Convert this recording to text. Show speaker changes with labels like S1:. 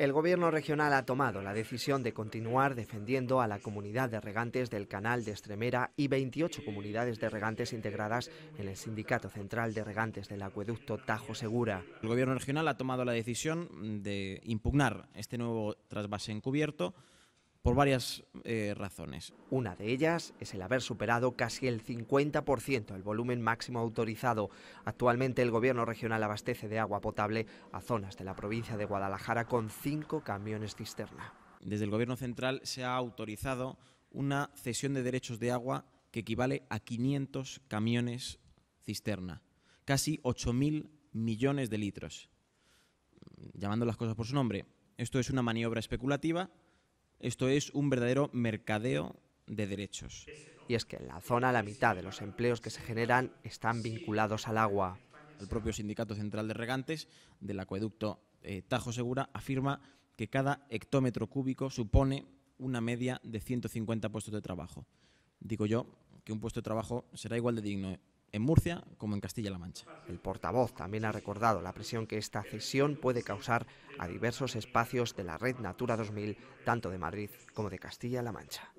S1: El gobierno regional ha tomado la decisión de continuar defendiendo a la comunidad de regantes del canal de Estremera y 28 comunidades de regantes integradas en el Sindicato Central de Regantes del Acueducto Tajo Segura.
S2: El gobierno regional ha tomado la decisión de impugnar este nuevo trasvase encubierto por varias eh, razones.
S1: Una de ellas es el haber superado casi el 50% el volumen máximo autorizado. Actualmente el gobierno regional abastece de agua potable a zonas de la provincia de Guadalajara con cinco camiones cisterna.
S2: Desde el gobierno central se ha autorizado una cesión de derechos de agua que equivale a 500 camiones cisterna, casi 8.000 millones de litros. Llamando las cosas por su nombre, esto es una maniobra especulativa esto es un verdadero mercadeo de derechos.
S1: Y es que en la zona la mitad de los empleos que se generan están vinculados al agua.
S2: El propio Sindicato Central de Regantes del acueducto eh, Tajo Segura afirma que cada hectómetro cúbico supone una media de 150 puestos de trabajo. Digo yo que un puesto de trabajo será igual de digno en Murcia como en Castilla-La Mancha.
S1: El portavoz también ha recordado la presión que esta cesión puede causar a diversos espacios de la red Natura 2000, tanto de Madrid como de Castilla-La Mancha.